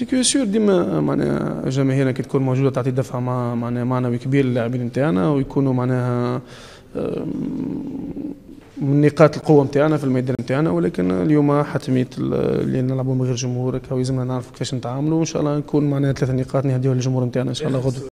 c'est sûr ديما معناها جماهيرنا كي تكون موجودة تعطي دفعة مع معناها معنوي كبير للاعبين نتاعنا ويكونوا معناها من نقاط القوة نتاعنا في الميدان نتاعنا ولكن اليوم حتمية اللي نلعبوا من غير جمهور يلزمنا نعرفوا كيفاش نتعاملوا وإن شاء الله نكون معناها ثلاثة نقاط نهديوها للجمهور نتاعنا إن شاء الله غدوة.